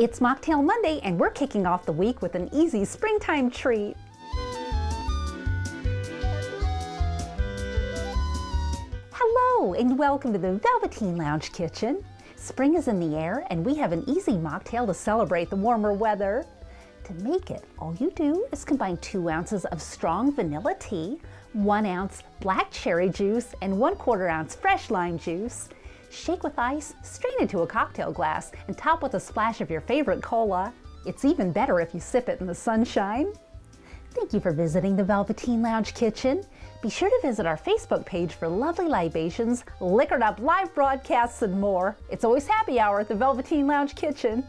It's Mocktail Monday, and we're kicking off the week with an easy springtime treat. Hello, and welcome to the Velveteen Lounge Kitchen. Spring is in the air, and we have an easy mocktail to celebrate the warmer weather. To make it, all you do is combine two ounces of strong vanilla tea, one ounce black cherry juice, and one quarter ounce fresh lime juice. Shake with ice, strain into a cocktail glass, and top with a splash of your favorite cola. It's even better if you sip it in the sunshine. Thank you for visiting the Velveteen Lounge Kitchen. Be sure to visit our Facebook page for lovely libations, liquored up live broadcasts, and more. It's always happy hour at the Velveteen Lounge Kitchen.